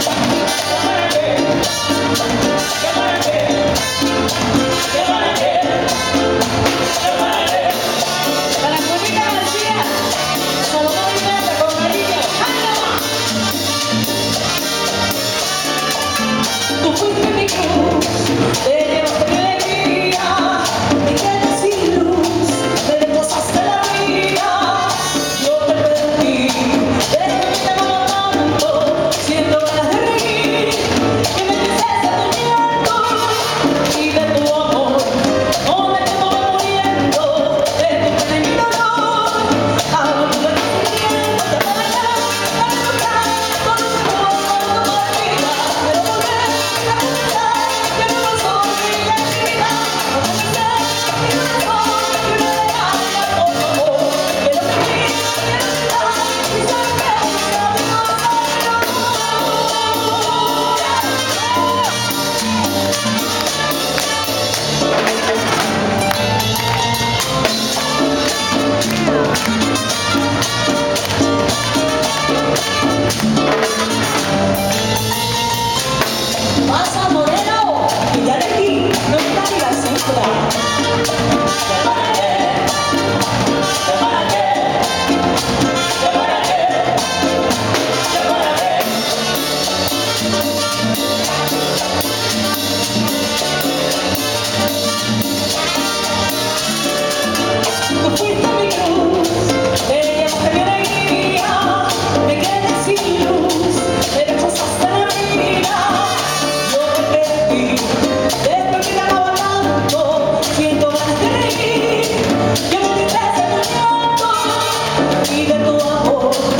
Tú you. mi Thank you. Oh.